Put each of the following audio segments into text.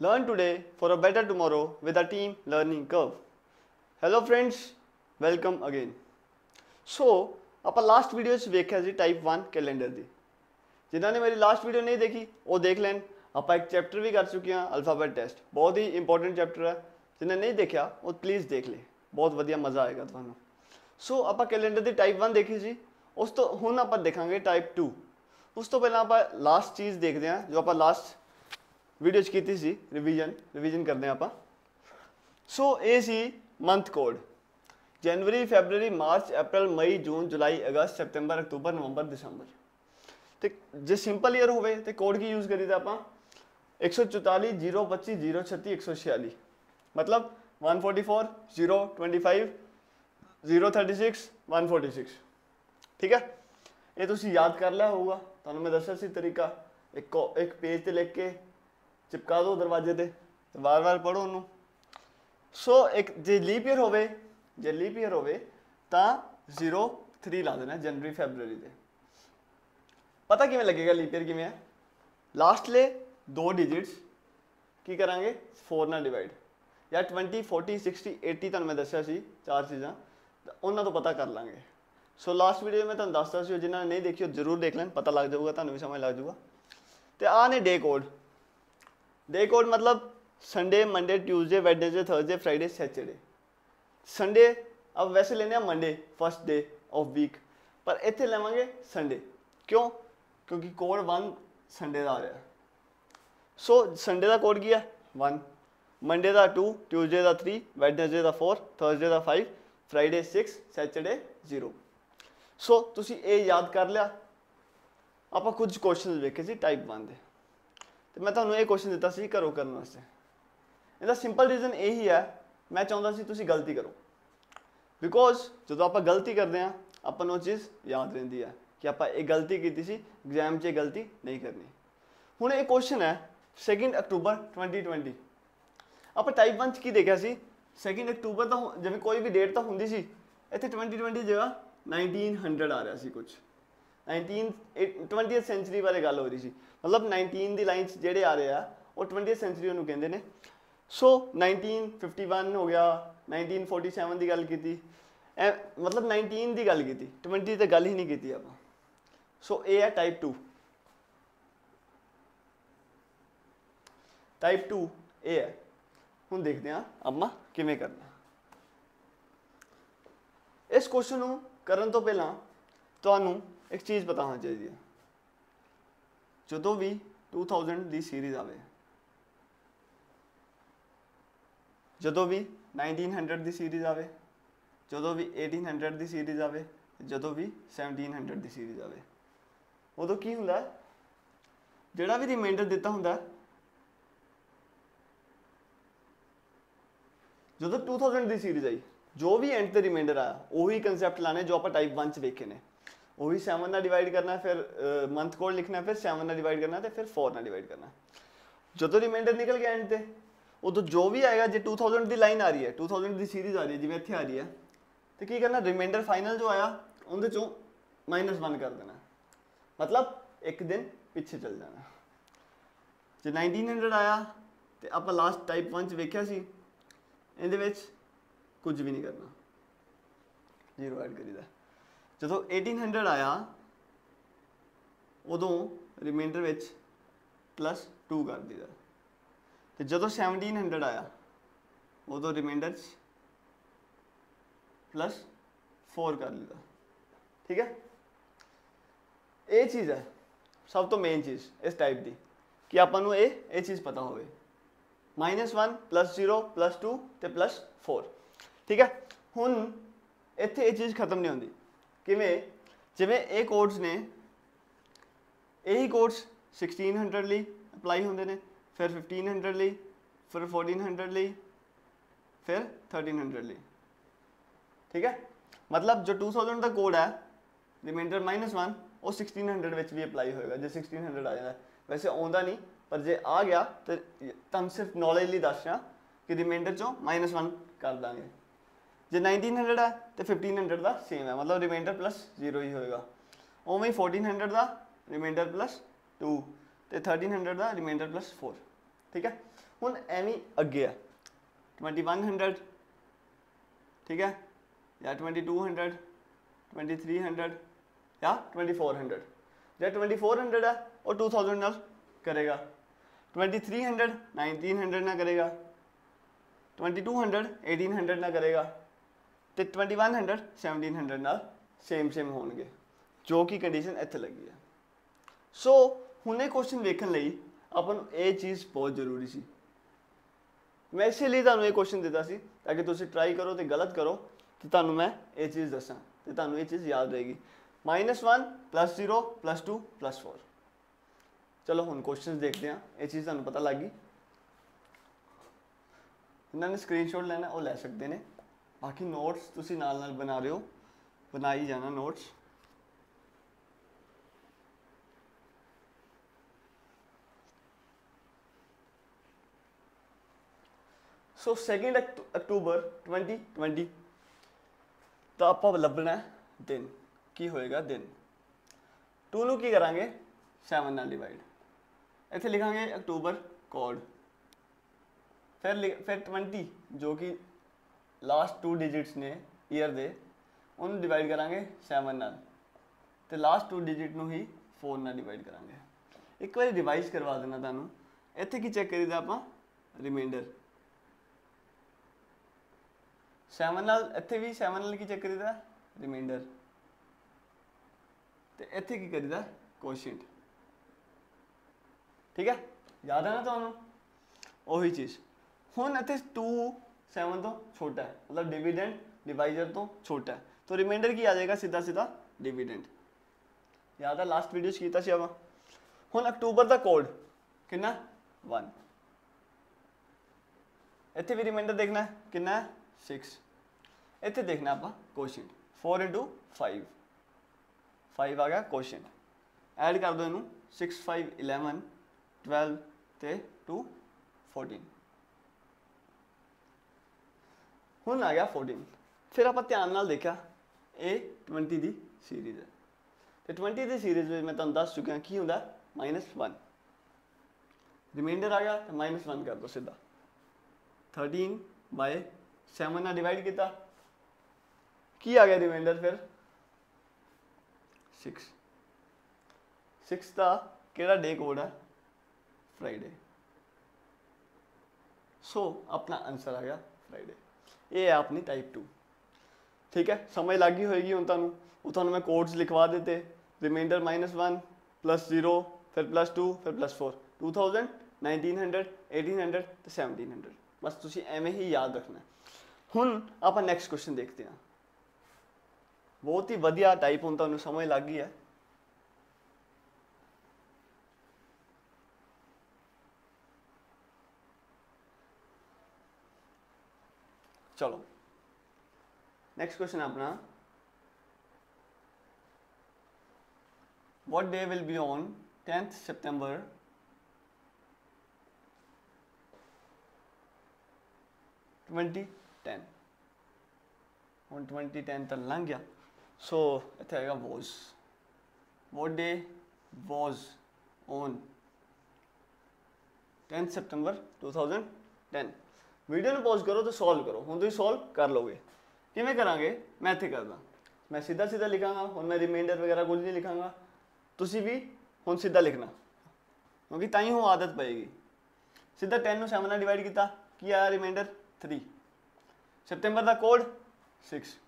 Learn today for a better tomorrow with a team learning curve. Hello friends, welcome again. ਸੋ ਆਪਾਂ last video 'ਚ ਵੇਖਿਆ C type 1 calendar ਦੀ। ਜਿਨ੍ਹਾਂ ਨੇ ਮੇਰੀ last video ਨਹੀਂ ਦੇਖੀ ਉਹ ਦੇਖ ਲੈਣ। ਆਪਾਂ ਇੱਕ ਚੈਪਟਰ ਵੀ ਕਰ ਚੁੱਕੇ ਹਾਂ ਅਲਫਾਬੈਟ ਟੈਸਟ ਬਹੁਤ ਹੀ ਇੰਪੋਰਟੈਂਟ ਚੈਪਟਰ ਹੈ। ਜਿਨ੍ਹਾਂ ਨਹੀਂ ਦੇਖਿਆ ਉਹ ਪਲੀਜ਼ ਦੇਖ ਲੈ ਬਹੁਤ ਵਧੀਆ ਮਜ਼ਾ ਆਏਗਾ ਤੁਹਾਨੂੰ। ਸੋ ਆਪਾਂ ਕੈਲੰਡਰ ਦੀ ਟਾਈਪ 1 ਦੇਖੀ ਸੀ। ਉਸ ਤੋਂ ਹੁਣ ਆਪਾਂ ਦੇਖਾਂਗੇ ਟਾਈਪ 2 ਉਸ ਤੋਂ ਪਹਿਲਾਂ ਆਪਾਂ ਲਾਸਟ ਚੀਜ਼ ਦੇਖਦੇ ਹਾਂ ਜੋ ਆਪਾਂ ਲਾਸਟ ਵੀਡੀਓ 'ਚ ਕੀਤੀ ਸੀ ਰਿਵੀਜ਼ਨ ਰਿਵੀਜ਼ਨ ਕਰਦੇ ਹਾਂ ਆਪਾਂ। ਸੋ ਇਹ ਸੀ ਮੰਥ ਕੋਡ ਜਨਵਰੀ ਫੈਬਰੂਰੀ ਮਾਰਚ ਅਪ੍ਰੈਲ ਮਈ ਜੂਨ ਜੁਲਾਈ ਅਗਸਤ ਸਤੰਬਰ ਅਕਤੂਬਰ ਨਵੰਬਰ ਦਸੰਬਰ ਤੇ ਜੇ ਸਿੰਪਲ ਈਅਰ ਹੋਵੇ, ਤੇ ਕੋਡ ਕੀ ਯੂਜ਼ ਕਰੀਦਾ ਆਪਾਂ? 144 025 036 146 ਮਤਲਬ 144 025 036 146 ਠੀਕ ਹੈ? ਇਹ ਤੁਸੀਂ ਯਾਦ ਕਰ ਲਿਆ ਹੋਊਗਾ। ਤੁਹਾਨੂੰ ਮੈਂ ਦੱਸਿਆ ਸੀ ਤਰੀਕਾ। ਇੱਕ ਕੋ- ਇੱਕ ਪੇਜ ਤੇ ਲਿਖ ਕੇ ਚਿਪਕਾ ਦਿਓ ਦਰਵਾਜ਼ੇ ਤੇ ਤੇ ਵਾਰ-ਵਾਰ ਪੜੋ ਉਹਨੂੰ। ਸੋ ਇੱਕ ਜੇ ਲੀਪ ਈਅਰ ਹੋਵੇ, ਜੇ ਲੀਪ ਈਅਰ ਹੋਵੇ, ਤਾਂ 03 ਲਾ ਦੇਣਾ ਜਨਵਰੀ ਫੈਬਰੂਰੀ ਦੇ ਪਤਾ ਕਿਵੇਂ ਲੱਗੇਗਾ ਲੀਪ ਈਅਰ ਕਿਵੇਂ ਹੈ ਲਾਸਟਲੇ ਦੋ ਡਿਜਿਟਸ ਕੀ ਕਰਾਂਗੇ? 4 ਨਾਲ ਡਿਵਾਈਡ ਜਾਂ 20 40 60 80 ਤੁਹਾਨੂੰ ਮੈਂ ਦੱਸਿਆ ਸੀ, ਚਾਰ ਚੀਜ਼ਾਂ, ਤਾਂ ਉਹਨਾਂ ਤੋਂ ਪਤਾ ਕਰ ਲਾਂਗੇ। ਸੋ ਲਾਸਟ ਵੀਡੀਓ ਮੈਂ ਤੁਹਾਨੂੰ ਦੱਸਦਾ ਸੀ, ਉਹ ਜਿਨ੍ਹਾਂ ਨੇ ਨਹੀਂ ਦੇਖੀ, ਉਹ ਜ਼ਰੂਰ ਦੇਖ ਲੈਣ, ਪਤਾ ਲੱਗ ਜਾਊਗਾ, ਤੁਹਾਨੂੰ ਵੀ ਸਮਝ ਲੱਗ ਜਾਊਗਾ। ਤੇ ਆਹ ਨੇ ਡੇ ਕੋਡ ਡੇ ਕੋਡ ਮਤਲਬ Sunday Monday Tuesday Wednesday Thursday Friday Saturday Sunday ਅਬ ਵੈਸੇ ਲੈਨੇ ਆ Monday first day of week ਪਰ ਇੱਥੇ ਲਵਾਂਗੇ ਸੰਡੇ ਕਿਉਂ? ਕਿਉਂਕਿ ਕੋਡ 1 ਸੰਡੇ ਦਾ ਆ ਰਿਹਾ। ਸੋ ਸੰਡੇ ਦਾ ਕੋਡ ਕੀ ਹੈ 1 ਮੰਡੇ ਦਾ 2 ਟਿਊਜ਼ਡੇ ਦਾ 3 ਵੈਡਨਸਡੇ ਦਾ 4 ਥਰਸਡੇ ਦਾ 5 ਫਰਾਈਡੇ 6 ਸੈਚਰਡੇ 0 ਸੋ ਤੁਸੀਂ ਇਹ ਯਾਦ ਕਰ ਲਿਆ। ਆਪਾਂ ਕੁਝ ਕੁਐਸਚਨਸ ਵੇਖੇ ਸੀ ਟਾਈਪ 1 ਦੇ। ਤੇ ਮੈਂ ਤੁਹਾਨੂੰ ਇਹ ਕੁਐਸਚਨ ਦਿੱਤਾ ਸੀ ਘਰੋਂ ਕਰਨ ਵਾਸਤੇ। ਇਹਦਾ ਸਿੰਪਲ ਰੀਜ਼ਨ ਇਹੀ ਹੈ, ਮੈਂ ਚਾਹੁੰਦਾ ਸੀ ਤੁਸੀਂ ਗਲਤੀ ਕਰੋ। ਬਿਕੋਜ਼ ਜਦੋਂ ਆਪਾਂ ਗਲਤੀ ਕਰਦੇ ਆ ਆਪਾਂ ਨੂੰ ਉਹ ਚੀਜ਼ ਯਾਦ ਰਹਿੰਦੀ ਹੈ ਕਿ ਆਪਾਂ ਇਹ ਗਲਤੀ ਕੀਤੀ ਸੀ ਐਗਜ਼ਾਮ 'ਚ ਇਹ ਗਲਤੀ ਨਹੀਂ ਕਰਨੀ। ਹੁਣ ਇਹ ਕੁਐਸਚਨ ਹੈ 2 ਅਕਤੂਬਰ 2020 ਆਪਾਂ ਟਾਈਪ 1 'ਚ ਕੀ ਦੇਖਿਆ ਸੀ? 2 ਅਕਤੂਬਰ ਤਾਂ ਜਿਵੇਂ ਕੋਈ ਵੀ ਡੇਟ ਤਾਂ ਹੁੰਦੀ ਸੀ, ਇੱਥੇ 2020 ਦੀ ਜਗ੍ਹਾ 1900 ਆ ਰਿਹਾ ਸੀ ਕੁਝ 19 20th ਸੈਂਚਰੀ ਬਾਰੇ ਗੱਲ ਹੋ ਰਹੀ ਸੀ। ਮਤਲਬ 19 ਦੀ ਲਾਈਨਸ ਜਿਹੜੇ ਆ ਰਹੇ ਆ, ਉਹ 20th ਸੈਂਚਰੀ ਉਹਨੂੰ ਕਹਿੰਦੇ ਨੇ। ਸੋ 1951 ਹੋ ਗਿਆ 1947 ਦੀ ਗੱਲ ਕੀਤੀ। ਐ, ਮਤਲਬ 19 ਦੀ ਗੱਲ ਕੀਤੀ 20 ਤੇ ਗੱਲ ਹੀ ਨਹੀਂ ਕੀਤੀ ਆਪਾਂ। ਸੋ ਇਹ ਹੈ ਟਾਈਪ 2 ਟਾਈਪ 2 ਇਹ ਹੈ। ਹੁਣ ਦੇਖਦੇ ਹਾਂ ਆਪਾਂ ਕਿਵੇਂ ਕਰਨਾ। ਇਸ ਕੁਐਸਚਨ ਨੂੰ ਕਰਨ ਤੋਂ ਪਹਿਲਾਂ ਤੁਹਾਨੂੰ ਇੱਕ ਚੀਜ਼ ਪਤਾ ਹੋਣੀ ਚਾਹੀਦੀ ਹੈ। ਜਦੋਂ ਵੀ 2000 ਦੀ ਸੀਰੀਜ਼ ਆਵੇ। ਜਦੋਂ ਵੀ 1900 ਦੀ ਸੀਰੀਜ਼ ਆਵੇ ਜਦੋਂ ਵੀ 1800 ਦੀ ਸੀਰੀਜ਼ ਆਵੇ ਜਦੋਂ ਵੀ 1700 ਦੀ ਸੀਰੀਜ਼ ਆਵੇ। ਉਦੋਂ ਕੀ ਹੁੰਦਾ? ਜਿਹੜਾ ਵੀ ਰਿਮਾਈਂਡਰ ਦਿੱਤਾ ਹੁੰਦਾ। ਹੈ, ਜਦੋਂ 2000 ਦੀ ਸੀਰੀਜ਼ ਆਈ ਜੋ ਵੀ ਐਂਡ ਤੇ ਰਿਮਾਈਂਡਰ ਆਇਆ ਉਹੀ ਕਨਸੈਪਟ ਲਾਣੇ ਜੋ ਆਪਾਂ ਟਾਈਪ 1 ਚ ਵੇਖੇ ਨੇ। ਉਹ ਵੀ 7 ਨਾਲ ਡਿਵਾਈਡ ਕਰਨਾ, ਫਿਰ ਮੰਥ ਕੋਡ ਲਿਖਣਾ, ਫਿਰ 7 ਨਾਲ ਡਿਵਾਈਡ ਕਰਨਾ ਹੈ ਤੇ ਫਿਰ 4 ਨਾਲ ਡਿਵਾਈਡ ਕਰਨਾ। ਜਦੋਂ ਰਿਮਾਈਂਡਰ ਨਿਕਲ ਗਿਆ ਐਂਡ ਤੇ, ਉਦੋਂ ਜੋ ਵੀ ਆਏਗਾ, ਜੇ 2000 ਦੀ ਲਾਈਨ ਆ ਰਹੀ ਹੈ 2000 ਦੀ ਸੀਰੀਜ਼ ਆ ਰਹੀ ਹੈ, ਜਿਵੇਂ ਇੱਥੇ ਆ ਰਹੀ ਹੈ, ਤੇ ਕੀ ਕਰਨਾ ਰਿਮਾਈਂਡਰ ਫਾਈਨਲ ਜੋ ਆਇਆ, ਉਹਦੇ ਚੋਂ -1 ਕਰ ਦੇਣਾ। ਮਤਲਬ ਇੱਕ ਦਿਨ ਪਿੱਛੇ ਚੱਲ ਜਾਣਾ। ਜੇ 1900 ਆਇਆ, ਤੇ ਆਪਾਂ ਲਾਸਟ ਟਾਈਪ 1 ਚ ਵੇਖਿਆ ਸੀ, ਇਹਦੇ ਵਿੱਚ ਕੁਝ ਵੀ ਨਹੀਂ ਕਰਨਾ। ਜ਼ੀਰੋ ਐਡ ਕਰੀਦਾ। ਜਦੋਂ 1800 ਆਇਆ, ਉਦੋਂ ਰਿਮਾਈਂਡਰ ਵਿੱਚ ਪਲੱਸ 2 ਕਰ ਦਿੱਤਾ। ਤੇ ਜਦੋਂ 1700 ਆਇਆ, ਉਦੋਂ ਰਿਮਾਈਂਡਰ ਚ ਪਲੱਸ 4 ਕਰ ਦਿੱਤਾ। ਠੀਕ ਹੈ? ਇਹ ਚੀਜ਼ ਹੈ, ਸਭ ਤੋਂ ਮੇਨ ਚੀਜ਼ ਇਸ ਟਾਈਪ ਦੀ, ਕਿ ਆਪਾਂ ਨੂੰ ਇਹ ਇਹ ਚੀਜ਼ ਪਤਾ ਹੋਵੇ। -1 0 2 ਤੇ +4 ਠੀਕ ਹੈ? ਹੁਣ ਇੱਥੇ ਇਹ ਚੀਜ਼ ਖਤਮ ਨਹੀਂ ਹੁੰਦੀ। ਕਿਵੇਂ? ਜਿਵੇਂ ਇਹ ਕੋਡਸ ਨੇ, ਇਹੀ ਕੋਡਸ 1600 ਲਈ ਅਪਲਾਈ ਹੁੰਦੇ ਨੇ, ਫਿਰ 1500 ਲਈ, ਫਿਰ 1400 ਲਈ, ਫਿਰ 1300 ਲਈ। ਠੀਕ ਹੈ? ਮਤਲਬ ਜੋ 2000 ਦਾ ਕੋਡ ਹੈ ਰਿਮਾਈਂਡਰ -1 ਉਹ 1600 ਵਿੱਚ ਵੀ ਅਪਲਾਈ ਹੋਏਗਾ, ਜੇ 1600 ਆ ਜਾਂਦਾ। ਵੈਸੇ ਆਉਂਦਾ ਨਹੀਂ, ਪਰ ਜੇ ਆ ਗਿਆ, ਤਾਂ ਤੁਹਾਨੂੰ ਸਿਰਫ ਨੌਲੇਜ ਲਈ ਦੱਸ ਰਿਹਾ ਕਿ ਰਿਮਾਈਂਡਰ ਚੋਂ -1 ਕਰ ਦਾਂਗੇ। ਜੇ 1900 ਹੈ ਤੇ 1500 ਦਾ ਸੇਮ ਹੈ ਮਤਲਬ ਰਿਮਾਈਂਡਰ ਪਲੱਸ 0 ਹੀ ਹੋਏਗਾ ਉਵੇਂ ਹੀ 1400 ਦਾ ਰਿਮਾਈਂਡਰ ਪਲੱਸ 2 ਤੇ 1300 ਦਾ ਰਿਮਾਈਂਡਰ ਪਲੱਸ 4 ਠੀਕ ਹੈ ਹੁਣ ਐਵੇਂ ਹੀ ਅੱਗੇ ਆ 2100 ਠੀਕ ਹੈ ਜਾਂ 2200 2300 ਜਾਂ 2400 ਜੇ 2400 ਹੈ ਉਹ 2000 ਨਾਲ ਕਰੇਗਾ 2300 1900 ਨਾਲ ਕਰੇਗਾ 2200 1800 ਨਾਲ ਕਰੇਗਾ ਤੇ 2100 1700 ਨਾਲ ਸੇਮ ਸੇਮ ਹੋਣਗੇ, ਜੋ ਕਿ ਕੰਡੀਸ਼ਨ ਇੱਥੇ ਲੱਗੀ ਹੈ। ਸੋ ਹੁਣ ਇਹ ਕੁਐਸਚਨ ਵੇਖਣ ਲਈ ਆਪਾਂ ਨੂੰ ਇਹ ਚੀਜ਼ ਬਹੁਤ ਜ਼ਰੂਰੀ ਸੀ। ਮੈਂ ਇਸੇ ਲਈ ਤੁਹਾਨੂੰ ਇਹ ਕੁਐਸਚਨ ਦਿੱਤਾ ਸੀ, ਤਾਂ ਕਿ ਤੁਸੀਂ ਟਰਾਈ ਕਰੋ ਤੇ ਗਲਤ ਕਰੋ, ਤੇ ਤੁਹਾਨੂੰ ਮੈਂ ਇਹ ਚੀਜ਼ ਦੱਸਾਂ, ਤੇ ਤੁਹਾਨੂੰ ਇਹ ਚੀਜ਼ ਯਾਦ ਰਹੇਗੀ। -1 0 2 4 ਚਲੋ, ਹੁਣ ਕੁਐਸਚਨਸ ਦੇਖਦੇ ਹਾਂ, ਇਹ ਚੀਜ਼ ਤੁਹਾਨੂੰ ਪਤਾ ਲੱਗ ਗਈ। ਇਹਨਾਂ ਨੇ ਸਕਰੀਨਸ਼ਾਟ ਲੈਣਾ, ਉਹ ਲੈ ਸਕਦੇ ਨੇ। ਬਾਕੀ ਨੋਟਸ ਤੁਸੀਂ ਨਾਲ ਨਾਲ ਬਣਾ ਰਹੇ ਹੋ। ਬਣਾਈ ਜਾਣਾ ਨੋਟਸ ਸੋ 2 ਅਕਤੂਬਰ 2020 ਤਾਂ ਆਪਾਂ ਲੱਭਣਾ ਦਿਨ। ਕੀ ਹੋਏਗਾ ਦਿਨ? 2 ਨੂੰ ਕੀ ਕਰਾਂਗੇ? 7 ਨਾਲ ਡਿਵਾਈਡ ਇੱਥੇ ਲਿਖਾਂਗੇ ਅਕਤੂਬਰ ਕੋਡ ਫਿਰ ਲਿਖ- ਫਿਰ 20 ਜੋ ਕਿ ਲਾਸਟ 2 ਡਿਜਿਟਸ ਨੇ ਈਅਰ ਦੇ, ਉਹਨੂੰ ਡਿਵਾਈਡ ਕਰਾਂਗੇ 7 ਨਾਲ। ਤੇ ਲਾਸਟ 2 ਡਿਜਿਟ ਨੂੰ ਹੀ 4 ਨਾਲ ਡਿਵਾਈਡ ਕਰਾਂਗੇ। ਇੱਕ ਵਾਰੀ ਰਿਵਾਈਜ਼ ਕਰਵਾ ਦੇਣਾ ਤੁਹਾਨੂੰ। ਇੱਥੇ ਕੀ ਚੈੱਕ ਕਰੀਦਾ ਆਪਾਂ? ਰਿਮਾਈਂਡਰ 7 ਨਾਲ, ਇੱਥੇ ਵੀ 7 ਨਾਲ ਕੀ ਚੈੱਕ ਕਰੀਦਾ? ਰਿਮਾਈਂਡਰ ਤੇ ਇੱਥੇ ਕੀ ਕਰੀਦਾ? ਕੋਸ਼ੀਐਂਟ ਠੀਕ ਹੈ? ਯਾਦ ਆ ਨਾ ਤੁਹਾਨੂੰ? ਉਹੀ ਚੀਜ਼। ਹੁਣ ਇੱਥੇ 2 7 ਤੋਂ ਛੋਟਾ ਹੈ। ਮਤਲਬ ਡਿਵੀਡੈਂਡ ਡਿਵਾਈਜ਼ਰ ਤੋਂ ਛੋਟਾ ਹੈ। ਤਾਂ ਰਿਮਾਈਂਡਰ ਕੀ ਆ ਜਾਏਗਾ? ਸਿੱਧਾ ਸਿੱਧਾ ਡਿਵੀਡੈਂਡ ਯਾਦ ਹੈ ਲਾਸਟ ਵੀਡੀਓ 'ਚ ਕੀਤਾ ਸੀ ਆਪਾਂ? ਹੁਣ ਅਕਤੂਬਰ ਦਾ ਕੋਡ ਕਿੰਨਾ 1 ਇੱਥੇ ਵੀ ਰਿਮਾਈਂਡਰ ਦੇਖਣਾ ਹੈ। ਕਿੰਨਾ ਹੈ? 6 ਇੱਥੇ ਦੇਖਣਾ ਆਪਾਂ ਕੋਸ਼ੀਐਂਟ 4 5 5 ਆ ਗਿਆ ਕੋਸ਼ੀਐਂਟ ਐਡ ਕਰ ਦਿਓ ਇਹਨੂੰ। 6 5 11 12 ਤੇ 2 14 ਹੁਣ ਆ ਗਿਆ 14 ਫਿਰ ਆਪਾਂ ਧਿਆਨ ਨਾਲ ਦੇਖਿਆ, ਇਹ 20 ਦੀ ਸੀਰੀਜ਼ ਹੈ। ਤੇ 20 ਦੀ ਸੀਰੀਜ਼ ਵਿੱਚ ਮੈਂ ਤੁਹਾਨੂੰ ਦੱਸ ਚੁੱਕਿਆ ਕੀ ਹੁੰਦਾ? -1 ਰਿਮਾਈਂਡਰ ਆ ਗਿਆ, ਤੇ -1 ਕਰ ਦੋ ਸਿੱਧਾ। 13 ਬਾਈ 7 ਨਾਲ ਡਿਵਾਈਡ ਕੀਤਾ। ਕੀ ਆ ਗਿਆ ਰਿਮਾਈਂਡਰ ਫਿਰ? 6 6 ਦਾ ਕਿਹੜਾ ਡੇ ਕੋਡ ਹੈ? ਫਰਾਈਡੇ ਸੋ ਆਪਣਾ ਆਨਸਰ ਆ ਗਿਆ ਫਰਾਈਡੇ ਇਹ ਹੈ ਆਪਣੀ ਟਾਈਪ 2 ਠੀਕ ਹੈ? ਸਮਝ ਲੱਗ ਗਈ ਹੋਏਗੀ ਹੁਣ ਤੁਹਾਨੂੰ। ਉਹ ਤੁਹਾਨੂੰ ਮੈਂ ਕੋਡਸ ਲਿਖਵਾ ਦਿੱਤੇ। ਰਿਮਾਈਂਡਰ -1 ਪਲੱਸ 0 ਫਿਰ ਪਲੱਸ 2 ਫਿਰ ਪਲੱਸ 4 2000 1900 1800 ਤੇ 1700 ਬਸ ਤੁਸੀਂ ਐਵੇਂ ਹੀ ਯਾਦ ਰੱਖਣਾ। ਹੁਣ ਆਪਾਂ ਨੈਕਸਟ ਕੁਐਸਚਨ ਦੇਖਦੇ ਹਾਂ। ਬਹੁਤ ਹੀ ਵਧੀਆ ਟਾਈਪ ਹੁਣ ਤੁਹਾਨੂੰ ਸਮਝ ਲੱਗ ਗਈ ਹੈ। ਚਲੋ ਨੈਕਸਟ ਕੁਐਸਚਨ ਆਪਣਾ what day will be on 10th September 2010 ਹੁਣ 2010 ਤਾਂ ਲੰਘ ਗਿਆ ਸੋ ਇੱਥੇ ਆਏਗਾ was what day was on 10th September 2010 video ਨੂੰ ਪੌਜ਼ ਕਰੋ ਤੇ ਸੋਲਵ ਕਰੋ। ਹੁਣ ਤੁਸੀਂ ਸੋਲਵ ਕਰ ਲਓਗੇ। ਕਿਵੇਂ ਕਰਾਂਗੇ? ਮੈਂ ਇੱਥੇ ਕਰਦਾ। ਮੈਂ ਸਿੱਧਾ ਸਿੱਧਾ ਲਿਖਾਂਗਾ। ਹੁਣ ਮੈਂ ਰਿਮਾਈਂਡਰ ਵਗੈਰਾ ਕੁਝ ਨਹੀਂ ਲਿਖਾਂਗਾ। ਤੁਸੀਂ ਵੀ ਹੁਣ ਸਿੱਧਾ ਲਿਖਣਾ। ਕਿਉਂਕਿ ਤਾਂ ਹੀ ਉਹ ਆਦਤ ਪਏਗੀ। ਸਿੱਧਾ 10 ਨੂੰ 7 ਨਾਲ ਡਿਵਾਈਡ ਕੀਤਾ। ਕੀ ਆਇਆ ਰਿਮਾਈਂਡਰ 3 ਸਤੰਬਰ ਦਾ ਕੋਡ 6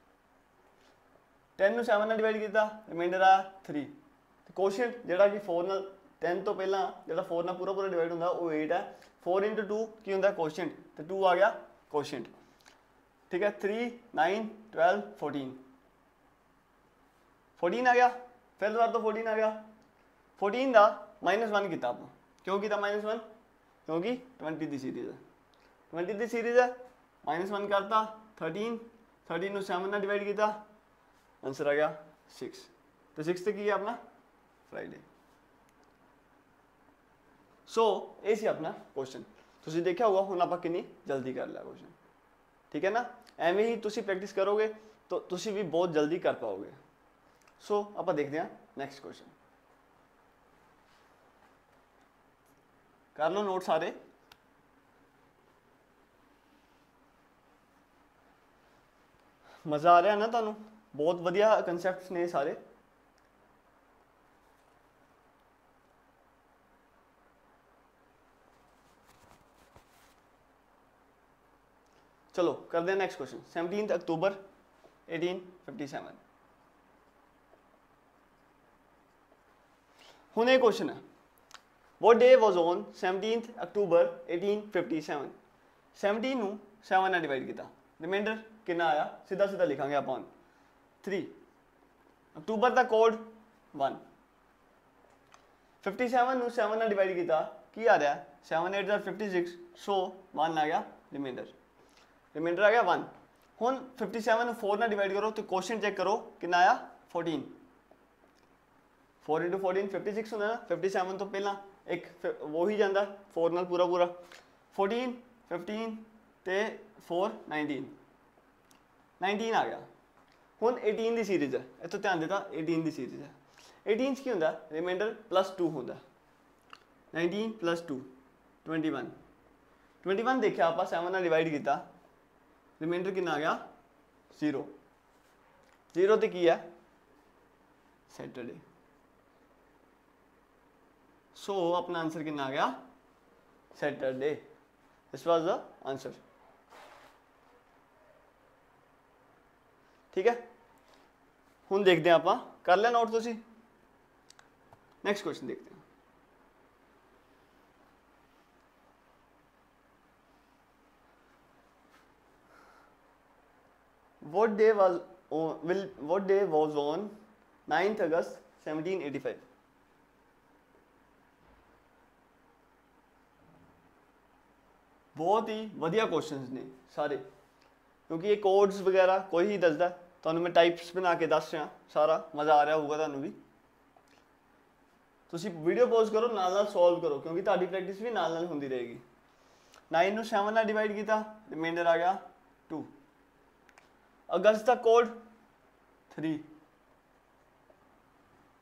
10 ਨੂੰ 7 ਨਾਲ ਡਿਵਾਈਡ ਕੀਤਾ। ਰਿਮਾਈਂਡਰ ਆ 3 ਤੇ ਕੋਸ਼ੀਐਂਟ ਜਿਹੜਾ ਕਿ 4 ਨਾਲ 10 ਤੋਂ ਪਹਿਲਾਂ ਜਿਹੜਾ 4 ਨਾਲ ਪੂਰਾ ਪੂਰਾ ਡਿਵਾਈਡ ਹੁੰਦਾ, ਉਹ 8 ਹੈ 4 2 ਕੀ ਹੁੰਦਾ ਕੋਸ਼ੀਐਂਟ ਤੇ 2 ਆ ਗਿਆ ਕੋਸ਼ੀਐਂਟ ਠੀਕ ਹੈ 3 9 12 14 14 ਆ ਗਿਆ ਫਿਰ ਦੁਬਾਰਾ ਤੋਂ 14 ਆ ਗਿਆ 14 ਦਾ -1 ਕੀਤਾ ਆਪਾਂ ਕਿਉਂ ਕੀਤਾ -1 ਕਿਉਂਕਿ 20 ਦੀ ਸੀਰੀਜ਼ ਹੈ 20 ਦੀ ਸੀਰੀਜ਼ ਹੈ -1 ਕਰਤਾ 13 13 ਨੂੰ 7 ਨਾਲ ਡਿਵਾਈਡ ਕੀਤਾ ਆਨਸਰ ਆ ਗਿਆ 6 ਤੇ 6 ਤੇ ਕੀ ਹੈ ਆਪਣਾ ਫਰਾਈਡੇ ਸੋ ਇਹ ਸੀ ਆਪਣਾ ਕੁਐਸਚਨ ਤੁਸੀਂ ਦੇਖਿਆ ਹੋਊਗਾ ਹੁਣ ਆਪਾਂ ਕਿੰਨੀ ਜਲਦੀ ਕਰ ਲਿਆ ਕੁਐਸਚਨ ਠੀਕ ਹੈ ਨਾ ਐਵੇਂ ਹੀ ਤੁਸੀਂ ਪ੍ਰੈਕਟਿਸ ਕਰੋਗੇ ਤਾਂ ਤੁਸੀਂ ਵੀ ਬਹੁਤ ਜਲਦੀ ਕਰ ਪਾਓਗੇ ਸੋ ਆਪਾਂ ਦੇਖਦੇ ਹਾਂ ਨੈਕਸਟ ਕੁਐਸਚਨ ਕਰ ਲਓ ਨੋਟ ਸਾਰੇ ਮਜ਼ਾ ਆ ਰਿਹਾ ਨਾ ਤੁਹਾਨੂੰ ਬਹੁਤ ਵਧੀਆ ਕਨਸੈਪਟਸ ਨੇ ਸਾਰੇ ਚਲੋ ਕਰਦੇ ਹਾਂ ਨੈਕਸਟ ਕੁਐਸਚਨ 17th ਅਕਤੂਬਰ 1857 ਹੁਣ ਇਹ ਕੁਐਸਚਨ ਹੈ what day was on 17th October 1857 17 ਨੂੰ 7 ਨਾਲ ਡਿਵਾਈਡ ਕੀਤਾ ਰਿਮਾਈਂਡਰ ਕਿੰਨਾ ਆਇਆ ਸਿੱਧਾ ਸਿੱਧਾ ਲਿਖਾਂਗੇ ਆਪਾਂ ਹੁਣ 3 ਅਕਤੂਬਰ ਦਾ ਕੋਡ 1 57 ਨੂੰ 7 ਨਾਲ ਡਿਵਾਈਡ ਕੀਤਾ ਕੀ ਆ ਰਿਹਾ 7 8 56 ਸੋ 1 ਆ ਗਿਆ ਰਿਮਾਈਂਡਰ ਰਿਮਾਈਂਡਰ ਆ ਗਿਆ 1 ਹੁਣ 57 ਨੂੰ 4 ਨਾਲ ਡਿਵਾਈਡ ਕਰੋ ਤੇ ਕੁਐਸਚਨ ਚੈੱਕ ਕਰੋ, ਕਿੰਨਾ ਆਇਆ? 14 4 14 56 ਹੁੰਦਾ ਨਾ 57 ਤੋਂ ਪਹਿਲਾਂ ਇੱਕ ਫਿਰ ਉਹ ਜਾਂਦਾ 4 ਨਾਲ ਪੂਰਾ ਪੂਰਾ। 14 15 ਤੇ 4 19 19 ਆ ਗਿਆ। ਹੁਣ 18 ਦੀ ਸੀਰੀਜ਼ ਹੈ। ਇੱਥੋਂ ਧਿਆਨ ਦਿੱਤਾ 18 ਦੀ ਸੀਰੀਜ਼ ਹੈ। 18 ਚ ਕੀ ਹੁੰਦਾ? ਰਿਮਾਈਂਡਰ ਪਲੱਸ 2 ਹੁੰਦਾ। 19 ਪਲੱਸ 2 21 21 ਦੇਖਿਆ ਆਪਾਂ 7 ਨਾਲ ਡਿਵਾਈਡ ਕੀਤਾ। ਰਿਮਾਈਂਡਰ ਕਿੰਨਾ ਆ ਗਿਆ? 0 0 ਤੇ ਕੀ ਹੈ ਸੈਟਰਡੇ ਸੋ ਆਪਣਾ ਆਨਸਰ ਕਿੰਨਾ ਆ ਗਿਆ? Saturday this was the answer. ਠੀਕ ਹੈ? ਹੁਣ ਦੇਖਦੇ ਹਾਂ ਆਪਾਂ। ਕਰ ਲਿਆ ਨੋਟ ਤੁਸੀਂ? ਨੈਕਸਟ ਕੁਐਸਚਨ ਦੇਖਦੇ ਹਾਂ। What day was on, will, what day was on 9th august 1785 ਬਹੁਤ ਹੀ ਵਧੀਆ ਕੁਐਸਚਨਸ ਨੇ ਸਾਰੇ। ਕਿਉਂਕਿ ਇਹ ਕੋਡਸ ਵਗੈਰਾ ਕੋਈ ਹੀ ਦੱਸਦਾ। ਤੁਹਾਨੂੰ ਮੈਂ ਟਾਈਪਸ ਬਣਾ ਕੇ ਦੱਸ ਰਿਹਾ। ਸਾਰਾ ਮਜ਼ਾ ਆ ਰਿਹਾ ਹੋਊਗਾ ਤੁਹਾਨੂੰ ਵੀ। ਤੁਸੀਂ ਵੀਡੀਓ ਪੋਜ਼ ਕਰੋ, ਨਾਲ ਨਾਲ ਸੋਲਵ ਕਰੋ। ਕਿਉਂਕਿ ਤੁਹਾਡੀ ਪ੍ਰੈਕਟਿਸ ਵੀ ਨਾਲ ਨਾਲ ਹੁੰਦੀ ਰਹੇਗੀ। 9 ਨੂੰ 7 ਨਾਲ ਡਿਵਾਈਡ ਕੀਤਾ ਰਿਮਾਈਂਡਰ ਆ ਗਿਆ 2 ਅਗਸਤ ਦਾ ਕੋਡ 3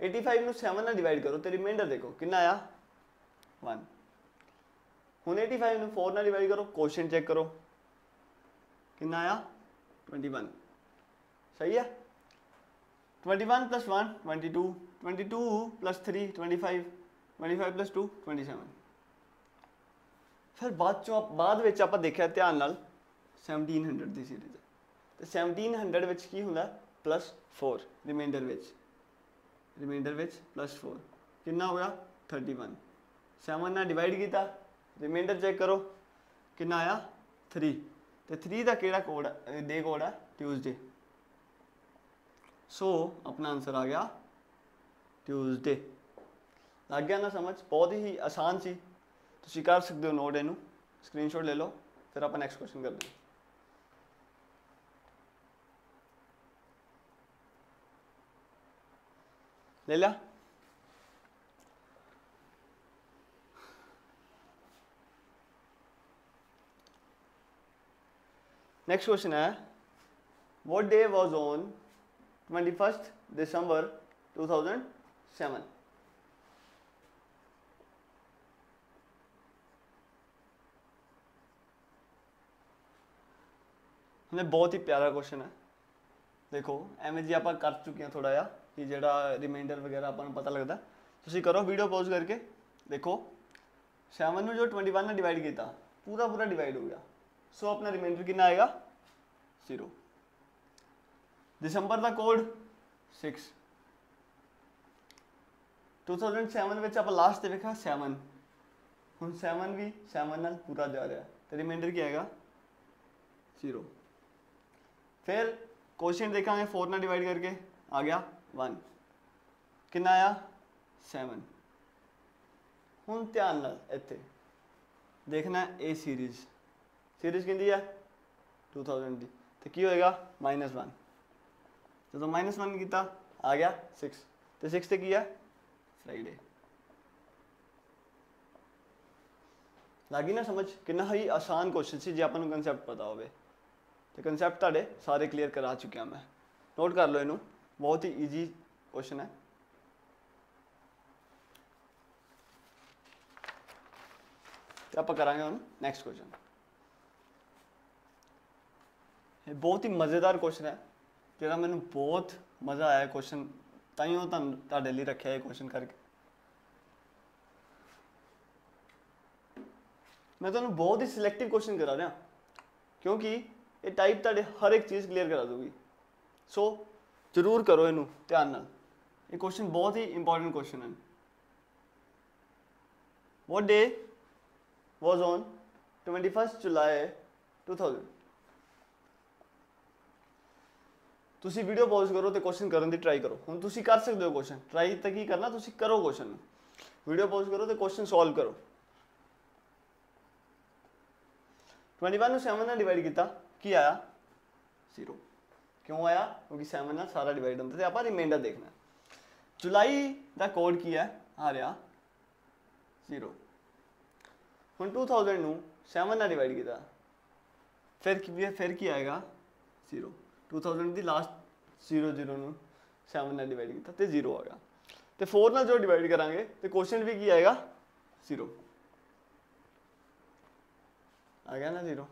85 ਨੂੰ 7 ਨਾਲ ਡਿਵਾਈਡ ਕਰੋ ਤੇ ਰਿਮਾਈਂਡਰ ਦੇਖੋ, ਕਿੰਨਾ ਆਇਆ? 1 ਹੁਣ 85 ਨੂੰ 4 ਨਾਲ ਡਿਵਾਈਡ ਕਰੋ ਕੁਐਸਚਨ ਚੈੱਕ ਕਰੋ। ਕਿੰਨਾ ਆਇਆ? 21 ਸਹੀ ਹੈ? 21 plus 1 22 22 plus 3 25 25 plus 2 27 ਫਿਰ ਬਾਅਦ ਚੋਂ ਬਾਅਦ ਵਿੱਚ ਆਪਾਂ ਦੇਖਿਆ ਧਿਆਨ ਨਾਲ 1700 ਦੀ ਸੀਰੀਜ਼ ਤੇ 1700 ਵਿੱਚ ਕੀ ਹੁੰਦਾ? ਪਲੱਸ 4 ਰਿਮਾਈਂਡਰ ਵਿੱਚ। ਰਿਮਾਈਂਡਰ ਵਿੱਚ ਪਲੱਸ 4 ਕਿੰਨਾ ਹੋਇਆ ਗਿਆ? 31 7 ਨਾਲ ਡਿਵਾਈਡ ਕੀਤਾ। ਰਿਮਾਈਂਡਰ ਚੈੱਕ ਕਰੋ। ਕਿੰਨਾ ਆਇਆ? 3 ਤੇ 3 ਦਾ ਕਿਹੜਾ ਕੋਡ ਡੇ ਕੋਡ ਹੈ ਟਿਊਜ਼ਡੇ ਸੋ ਆਪਣਾ ਆਨਸਰ ਆ ਗਿਆ। ਟਿਊਜ਼ਡੇ ਲੱਗ ਗਿਆ ਨਾ ਸਮਝ? ਬਹੁਤ ਹੀ ਆਸਾਨ ਸੀ। ਤੁਸੀਂ ਕਰ ਸਕਦੇ ਹੋ ਨੋਟ ਇਹਨੂੰ। ਸਕਰੀਨਸ਼ਾਟ ਲੈ ਲਓ। ਫਿਰ ਆਪਾਂ ਨੈਕਸਟ ਕੁਐਸਚਨ ਕਰਦੇ ਹਾਂ। लैला नेक्स्ट क्वेश्चन है what day was on twenty first December two thousand seven हमने बहुत ही प्यारा क्वेश्चन है। देखो एम जी आप कर चुके हैं थोड़ा यार ਕਿ ਜਿਹੜਾ ਰਿਮਾਈਂਡਰ ਵਗੈਰਾ ਆਪਾਂ ਨੂੰ ਪਤਾ ਲੱਗਦਾ ਤੁਸੀਂ ਕਰੋ ਵੀਡੀਓ ਪੌਜ਼ ਕਰਕੇ ਦੇਖੋ 7 ਨੂੰ ਜੋ 21 ਨਾਲ ਡਿਵਾਈਡ ਕੀਤਾ ਪੂਰਾ ਪੂਰਾ ਡਿਵਾਈਡ ਹੋ ਗਿਆ ਸੋ ਆਪਣਾ ਰਿਮਾਈਂਡਰ ਕਿੰਨਾ ਆਏਗਾ 0 ਦਸੰਬਰ ਦਾ ਕੋਡ 6 2007 ਵਿੱਚ ਆਪਾਂ ਲਾਸਟ ਤੇ ਵੇਖਿਆ 7 ਹੁਣ 7 ਵੀ 7 ਨਾਲ ਪੂਰਾ ਜਾ ਰਿਹਾ। ਤੇ ਰਿਮਾਈਂਡਰ ਕੀ ਆਏਗਾ? 0 ਫਿਰ ਕੁਐਸਚਨ ਦੇਖਾਂਗੇ 4 ਨਾਲ ਡਿਵਾਈਡ ਕਰਕੇ। ਆ ਗਿਆ। 1 ਕਿੰਨਾ ਆਇਆ? 7 ਹੁਣ ਧਿਆਨ ਨਾਲ ਇੱਥੇ ਦੇਖਣਾ ਇਹ ਸੀਰੀਜ਼ ਸੀਰੀਜ਼ ਕਿੰਦੀ ਹੈ? 2000 ਦੀ। ਤੇ ਕੀ ਹੋਏਗਾ? -1 ਜਦੋਂ -1 ਕੀਤਾ, ਆ ਗਿਆ 6 ਤੇ 6 ਤੇ ਕੀ ਹੈ? ਫਰਾਈਡੇ ਲੱਗੀ ਨਾ ਸਮਝ? ਕਿੰਨਾ ਹੀ ਆਸਾਨ ਕੁਐਸਚਨ ਸੀ ਜੇ ਆਪਾਂ ਨੂੰ ਕਨਸੈਪਟ ਪਤਾ ਹੋਵੇ। ਤੇ ਕਨਸੈਪਟ ਤੁਹਾਡੇ ਸਾਰੇ ਕਲੀਅਰ ਕਰਾ ਚੁੱਕਿਆ ਮੈਂ। ਨੋਟ ਕਰ ਲਓ ਇਹਨੂੰ। ਬਹੁਤ ਹੀ ਈਜ਼ੀ ਕੁਐਸਚਨ ਹੈ। ਤੇ ਆਪਾਂ ਕਰਾਂਗੇ ਹੁਣ ਨੈਕਸਟ ਕੁਐਸਚਨ ਇਹ ਬਹੁਤ ਹੀ ਮਜ਼ੇਦਾਰ ਕੁਐਸਚਨ ਹੈ। ਜਿਹੜਾ ਮੈਨੂੰ ਬਹੁਤ ਮਜ਼ਾ ਆਇਆ ਕੁਐਸਚਨ ਉਹ ਤੁਹਾਨੂੰ, ਤੁਹਾਡੇ ਲਈ ਰੱਖਿਆ ਇਹ ਕੁਐਸਚਨ ਕਰਕੇ। ਮੈਂ ਤੁਹਾਨੂੰ ਬਹੁਤ ਹੀ ਸਿਲੈਕਟਿਵ ਕੁਐਸਚਨ ਕਰਾ ਰਿਹਾ। ਕਿਉਂਕਿ ਇਹ ਟਾਈਪ ਤੁਹਾਡੇ ਹਰ ਇੱਕ ਚੀਜ਼ ਕਲੀਅਰ ਕਰਾ ਦੂਗੀ ਸੋ ਜ਼ਰੂਰ ਕਰੋ ਇਹਨੂੰ ਧਿਆਨ ਨਾਲ। ਇਹ ਕੁਐਸਚਨ ਬਹੁਤ ਹੀ ਇੰਪੋਰਟੈਂਟ ਕੁਐਸਚਨ ਹੈ what day was on 21st July 2000 ਤੁਸੀਂ ਵੀਡੀਓ ਪੌਜ਼ ਕਰੋ ਤੇ ਕੁਐਸਚਨ ਕਰਨ ਦੀ ਟਰਾਈ ਕਰੋ। ਹੁਣ ਤੁਸੀਂ ਕਰ ਸਕਦੇ ਹੋ ਕੁਐਸਚਨ ਟਰਾਈ ਤਾਂ ਕੀ ਕਰਨਾ? ਤੁਸੀਂ ਕਰੋ ਕੁਐਸਚਨ ਵੀਡੀਓ ਪੌਜ਼ ਕਰੋ ਤੇ ਕੁਐਸਚਨ ਸੋਲਵ ਕਰੋ। 21 ਨੂੰ 7 ਨਾਲ ਡਿਵਾਈਡ ਕੀਤਾ। ਕੀ ਆਇਆ? 0 ਕਿਉਂ ਆਇਆ ਕਿਉਂਕਿ 7 ਨਾਲ ਸਾਰਾ ਡਿਵਾਈਡ ਹੁੰਦਾ ਤੇ ਆਪਾਂ ਰਿਮਾਈਂਡਰ ਦੇਖਣਾ ਜੁਲਾਈ ਦਾ ਕੋਡ ਕੀ ਹੈ ਆ ਰਿਹਾ 0 ਹੁਣ 2000 ਨੂੰ 7 ਨਾਲ ਡਿਵਾਈਡ ਕੀਤਾ ਫਿਰ ਕੀ ਫਿਰ ਕੀ ਆਏਗਾ 0 2000 ਦੀ ਲਾਸਟ 0 0 ਨੂੰ 7 ਨਾਲ ਡਿਵਾਈਡ ਕੀਤਾ ਤੇ 0 ਆ ਗਿਆ ਤੇ 4 ਨਾਲ ਜੋ ਡਿਵਾਈਡ ਕਰਾਂਗੇ ਤੇ ਕੁਐਸਚਨ ਵੀ ਕੀ ਆਏਗਾ 0 ਆ ਗਿਆ ਨਾ 0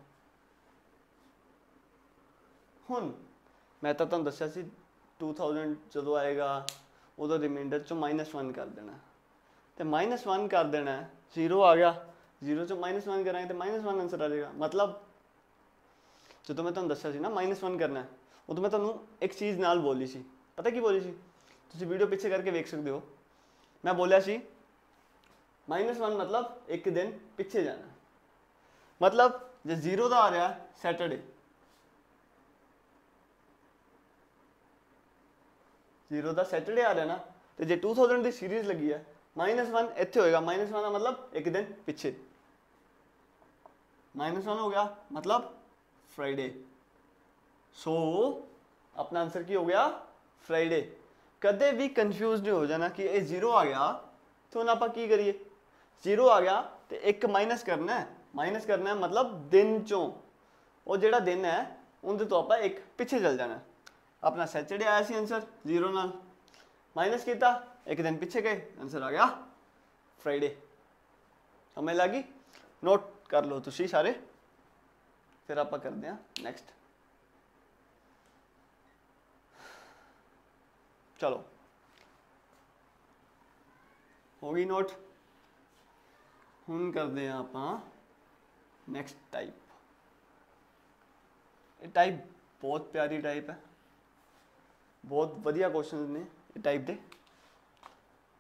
ਹੁਣ ਮੈਂ ਤਾਂ ਤੁਹਾਨੂੰ ਦੱਸਿਆ ਸੀ 2000 ਜਦੋਂ ਆਏਗਾ ਉਦੋਂ ਰਿਮਾਈਂਡਰ ਚੋਂ -1 ਕਰ ਦੇਣਾ। ਤੇ -1 ਕਰ ਦੇਣਾ 0 ਆ ਗਿਆ। 0 ਚੋਂ -1 ਕਰਾਂਗੇ ਤੇ -1 ਆਨਸਰ ਆ ਜਾਏਗਾ। ਮਤਲਬ ਜਦੋਂ ਮੈਂ ਤੁਹਾਨੂੰ ਦੱਸਿਆ ਸੀ ਨਾ -1 ਕਰਨਾ, ਉਦੋਂ ਮੈਂ ਤੁਹਾਨੂੰ ਇੱਕ ਚੀਜ਼ ਨਾਲ ਬੋਲੀ ਸੀ। ਪਤਾ ਕੀ ਬੋਲੀ ਸੀ? ਤੁਸੀਂ ਵੀਡੀਓ ਪਿੱਛੇ ਕਰਕੇ ਵੇਖ ਸਕਦੇ ਹੋ। ਮੈਂ ਬੋਲਿਆ ਸੀ -1 ਮਤਲਬ ਇੱਕ ਦਿਨ ਪਿੱਛੇ ਜਾਣਾ। ਮਤਲਬ ਜੇ 0 ਦਾ ਆ ਰਿਹਾ ਸੈਟਰਡੇ 0 ਦਾ ਸੈਟਰਡੇ ਆ ਰਿਹਾ ਨਾ ਤੇ ਜੇ 2000 ਦੀ ਸੀਰੀਜ਼ ਲੱਗੀ ਹੈ -1 ਇੱਥੇ ਹੋਏਗਾ। -1 ਦਾ ਮਤਲਬ ਇੱਕ ਦਿਨ ਪਿੱਛੇ। -1 ਹੋ ਗਿਆ, ਮਤਲਬ ਫਰਾਈਡੇ ਸੋ ਆਪਣਾ ਆਨਸਰ ਕੀ ਹੋ ਗਿਆ? ਫਰਾਈਡੇ ਕਦੇ ਵੀ ਕੰਫਿਊਜ਼ ਨਹੀਂ ਹੋ ਜਾਣਾ ਕਿ ਇਹ 0 ਆ ਗਿਆ, ਤੇ ਹੁਣ ਆਪਾਂ ਕੀ ਕਰੀਏ? 0 ਆ ਗਿਆ ਤੇ ਇੱਕ ਮਾਈਨਸ ਕਰਨਾ ਹੈ। ਮਾਈਨਸ ਕਰਨਾ ਹੈ ਮਤਲਬ ਦਿਨ ਚੋਂ। ਉਹ ਜਿਹੜਾ ਦਿਨ ਹੈ, ਉਹਦੇ ਤੋਂ ਆਪਾਂ ਇੱਕ ਪਿੱਛੇ ਚੱਲ ਜਾਣਾ। ਆਪਣਾ ਸੈਟਰਡੇ ਆਇਆ ਸੀ ਆਨਸਰ 0 ਨਾਲ ਮਾਈਨਸ ਕੀਤਾ ਇੱਕ ਦਿਨ ਪਿੱਛੇ ਗਏ ਆਨਸਰ ਆ ਗਿਆ ਫਰਾਈਡੇ ਸਮਝ ਲੱਗੀ ਨੋਟ ਕਰ ਲਓ ਤੁਸੀਂ ਸਾਰੇ ਫਿਰ ਆਪਾਂ ਕਰਦੇ ਹਾਂ ਨੈਕਸਟ ਚਲੋ ਹੋ ਗਈ ਨੋਟ ਹੁਣ ਕਰਦੇ ਹਾਂ ਆਪਾਂ ਨੈਕਸਟ ਟਾਈਪ ਇਹ ਟਾਈਪ ਬਹੁਤ ਪਿਆਰੀ ਟਾਈਪ ਹੈ ਬਹੁਤ ਵਧੀਆ ਕੁਐਸਚਨਸ ਨੇ ਇਹ ਟਾਈਪ ਦੇ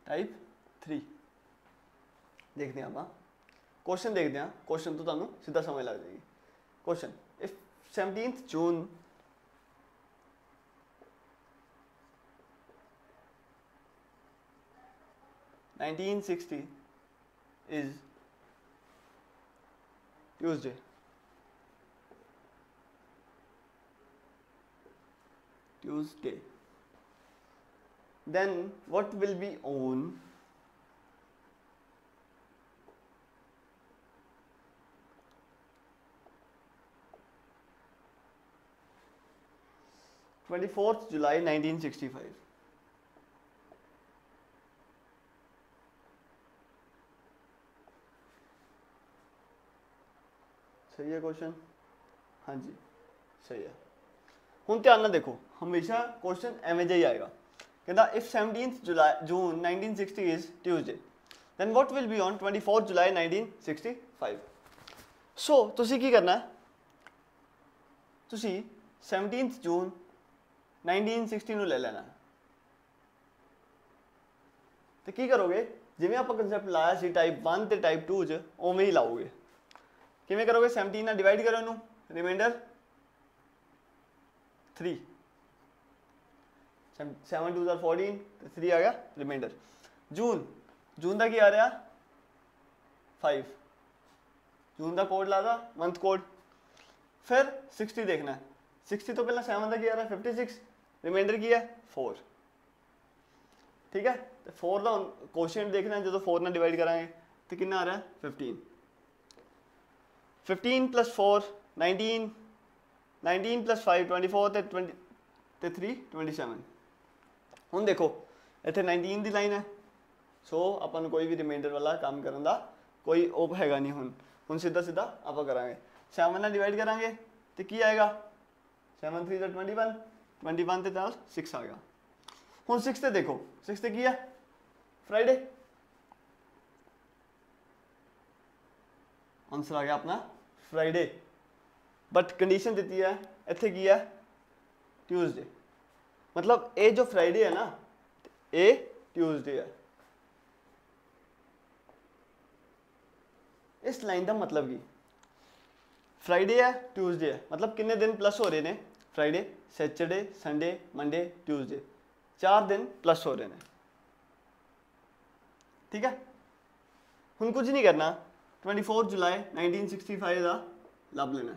ਟਾਈਪ 3 ਦੇਖਦੇ ਹਾਂ ਆਪਾਂ ਕੁਐਸਚਨ ਦੇਖਦੇ ਹਾਂ ਕੁਐਸਚਨ ਤੋਂ ਤੁਹਾਨੂੰ ਸਿੱਧਾ ਸਮਝ ਲੱਗ ਜਾਏਗੀ question if 17th June Nineteen sixty is Tuesday. Tuesday. Then what will be on twenty fourth July nineteen sixty five? ਸਹੀ ਹੈ ਕੁਐਸਚਨ ਹਾਂਜੀ ਸਹੀ ਹੈ ਹੁਣ ਧਿਆਨ ਨਾਲ ਦੇਖੋ ਹਮੇਸ਼ਾ ਕੁਐਸਚਨ ਐਵੇਂ ਜਿਹਾ ਹੀ ਆਏਗਾ ਕਹਿੰਦਾ if 17th July June 1960 is Tuesday then what will be on 24th July 1965 so ਤੁਸੀਂ ਕੀ ਕਰਨਾ ਤੁਸੀਂ 17th ਜੂਨ 1960 ਨੂੰ ਲੈ ਲੈਣਾ ਤੇ ਕੀ ਕਰੋਗੇ? ਜਿਵੇਂ ਆਪਾਂ ਕਨਸੈਪਟ ਲਾਇਆ ਸੀ ਟਾਈਪ 1 ਤੇ ਟਾਈਪ 2 ਚ, ਉਵੇਂ ਹੀ ਲਾਓਗੇ। ਕਿਵੇਂ ਕਰੋਗੇ? 17 ਨਾਲ ਡਿਵਾਈਡ ਕਰੋ ਇਹਨੂੰ। ਰਿਮਾਈਂਡਰ 3 7 2 are 14 ਤੇ 3 ਆ ਗਿਆ ਰਿਮਾਈਂਡਰ ਜੂਨ ਜੂਨ ਦਾ ਕੀ ਆ ਰਿਹਾ? 5 ਜੂਨ ਦਾ ਕੋਡ ਲਾਦਾ ਮੰਥ ਕੋਡ ਫਿਰ 60 ਦੇਖਣਾ ਹੈ। 60 ਤੋਂ ਪਹਿਲਾਂ 7 ਦਾ ਕੀ ਆ ਰਿਹਾ? 56 ਰਿਮਾਈਂਡਰ ਕੀ ਹੈ? 4 ਠੀਕ ਹੈ? ਤੇ 4 ਦਾ ਕੋਸ਼ੀਐਂਟ ਦੇਖਣਾ ਜਦੋਂ 4 ਨਾਲ ਡਿਵਾਈਡ ਕਰਾਂਗੇ, ਤੇ ਕਿੰਨਾ ਆ ਰਿਹਾ? 15 15 plus 4 19 19 plus 5 24 ਤੇ 20 ਤੇ 3 27 ਹੁਣ ਦੇਖੋ, ਇੱਥੇ 19 ਦੀ ਲਾਈਨ ਹੈ। ਸੋ ਆਪਾਂ ਨੂੰ ਕੋਈ ਵੀ ਰਿਮਾਈਂਡਰ ਵਾਲਾ ਕੰਮ ਕਰਨ ਦਾ ਕੋਈ ਓਪ ਹੈਗਾ ਨਹੀਂ ਹੁਣ। ਹੁਣ ਸਿੱਧਾ ਸਿੱਧਾ ਆਪਾਂ ਕਰਾਂਗੇ। 7 ਨਾਲ ਡਿਵਾਈਡ ਕਰਾਂਗੇ ਤੇ ਕੀ ਆਏਗਾ? 7 3 ਦਾ 21 21 ਦੇ ਨਾਲ 6 ਆ ਗਿਆ। ਹੁਣ 6 ਤੇ ਦੇਖੋ 6 ਤੇ ਕੀ ਹੈ? ਫਰਾਈਡੇ ਆਨਸਰ ਆ ਗਿਆ ਆਪਣਾ ਫਰਾਈਡੇ ਬਟ ਕੰਡੀਸ਼ਨ ਦਿੱਤੀ ਹੈ, ਇੱਥੇ ਕੀ ਹੈ? ਟਿਊਜ਼ਡੇ ਮਤਲਬ ਇਹ ਜੋ ਫਰਾਈਡੇ ਹੈ ਨਾ ਇਹ ਟਿਊਜ਼ਡੇ ਹੈ ਇਸ ਲਾਈਨ ਦਾ ਮਤਲਬ ਕੀ ਫਰਾਈਡੇ ਹੈ ਟਿਊਜ਼ਡੇ ਹੈ ਮਤਲਬ ਕਿੰਨੇ ਦਿਨ ਪਲੱਸ ਹੋ ਰਹੇ ਨੇ Friday Saturday Sunday Monday Tuesday ਚਾਰ ਦਿਨ ਪਲੱਸ ਹੋ ਰਹੇ ਨੇ ਠੀਕ ਹੈ ਹੁਣ ਕੁਝ ਨਹੀਂ ਕਰਨਾ 24 ਜੁਲਾਈ 1965 ਦਾ ਲੱਭ ਲੈਣਾ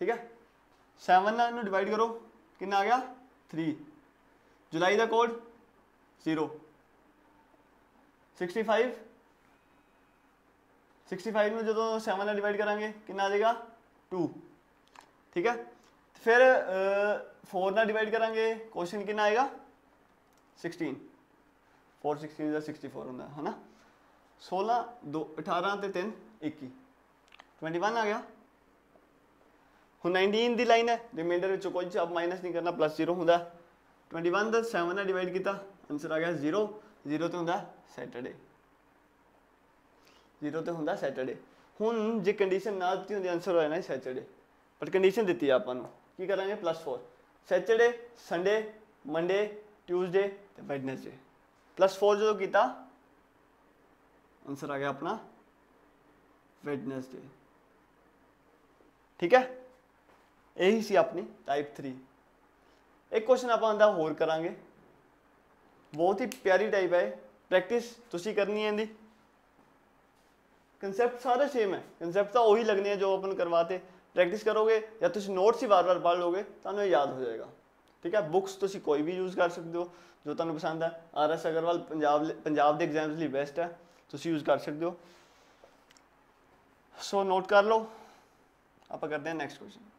ਠੀਕ ਹੈ 7 ਨਾਲ ਇਹਨੂੰ ਡਿਵਾਈਡ ਕਰੋ। ਕਿੰਨਾ ਆ ਗਿਆ? 3 ਜੁਲਾਈ ਦਾ ਕੋਡ 0 65 65 ਨੂੰ ਜਦੋਂ 7 ਨਾਲ ਡਿਵਾਈਡ ਕਰਾਂਗੇ, ਕਿੰਨਾ ਆ ਜਾਏਗਾ? 2 ਠੀਕ ਹੈ? ਫਿਰ 4 ਨਾਲ ਡਿਵਾਈਡ ਕਰਾਂਗੇ ਕੁਐਸਚਨ ਕਿੰਨਾ ਆਏਗਾ? 16 4 16 ਦਾ 64 ਹੁੰਦਾ ਹੈ ਨਾ 16 2 18 ਤੇ 3 21 21 ਆ ਗਿਆ। ਹੁਣ 19 ਦੀ ਲਾਈਨ ਹੈ ਰਿਮਾਈਂਡਰ ਵਿੱਚੋਂ ਕੁਝ ਚਾਪ ਮਾਈਨਸ ਨਹੀਂ ਕਰਨਾ ਪਲੱਸ 0 ਹੁੰਦਾ। 21 ਦਾ 7 ਨਾਲ ਡਿਵਾਈਡ ਕੀਤਾ ਆਨਸਰ ਆ ਗਿਆ 0 0 ਤੇ ਹੁੰਦਾ ਸੈਟਰਡੇ 0 ਤੇ ਹੁੰਦਾ ਸੈਟਰਡੇ ਹੁਣ ਜੇ ਕੰਡੀਸ਼ਨ ਨਾ ਦਿੱਤੀ ਹੁੰਦੀ ਆਨਸਰ ਹੋ ਜਾਣਾ ਸੈਟਰਡੇ ਪਰ ਕੰਡੀਸ਼ਨ ਦਿੱਤੀ ਆ ਆਪਾਂ ਨੂੰ। ਕੀ ਕਰਾਂਗੇ? Plus 4 Saturday Sunday Monday Tuesday ਤੇ ਵੈਡਨਸਡੇ ਪਲੱਸ 4 ਜਦੋਂ ਕੀਤਾ ਆਨਸਰ ਆ ਗਿਆ ਆਪਣਾ ਵੈਡਨਸਡੇ ਠੀਕ ਹੈ? ਇਹੀ ਸੀ ਆਪਣੀ ਟਾਈਪ 3 ਇੱਕ ਕੁਐਸਚਨ ਆਪਾਂ ਅੰਦਾ ਹੋਰ ਕਰਾਂਗੇ। ਬਹੁਤ ਹੀ ਪਿਆਰੀ ਟਾਈਪ ਹੈ ਪ੍ਰੈਕਟਿਸ ਤੁਸੀਂ ਕਰਨੀ ਹੈ ਇਹਦੀ। ਕਨਸੈਪਟ ਸਾਰੇ ਸੇਮ ਹੈ। ਕਨਸੈਪਟ ਤਾਂ ਉਹੀ ਲੱਗਨੇ ਆ ਜੋ ਆਪਾਂ ਨੂੰ ਕਰਵਾਤੇ। ਪ੍ਰੈਕਟਿਸ ਕਰੋਗੇ ਜਾਂ ਤੁਸੀਂ ਨੋਟਸ ਹੀ ਵਾਰ-ਵਾਰ ਪੜ੍ਹ ਲੋਗੇ ਤੁਹਾਨੂੰ ਇਹ ਯਾਦ ਹੋ ਜਾਏਗਾ। ਠੀਕ ਹੈ? ਬੁੱਕਸ ਤੁਸੀਂ ਕੋਈ ਵੀ ਯੂਜ਼ ਕਰ ਸਕਦੇ ਹੋ, ਜੋ ਤੁਹਾਨੂੰ ਪਸੰਦ ਹੈ। ਆਰ ਐਸ ਅਗਰਵਾਲ ਪੰਜਾਬ ਲਈ- ਪੰਜਾਬ ਦੇ ਐਗਜ਼ਾਮਸ ਲਈ ਬੈਸਟ ਹੈ। ਤੁਸੀਂ ਯੂਜ਼ ਕਰ ਸਕਦੇ ਹੋ। ਸੋ ਨੋਟ ਕਰ ਲਓ। ਆਪਾਂ ਕਰਦੇ ਹਾਂ next question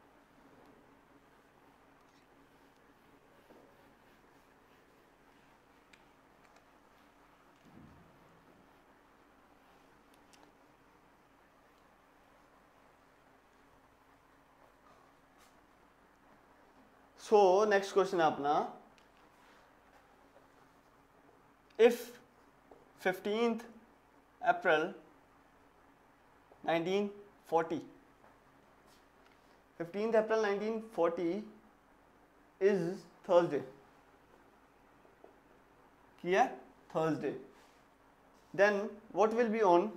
so next question है अपना if 15th April 1940 15th April 1940 is Thursday किया Thursday then what will be on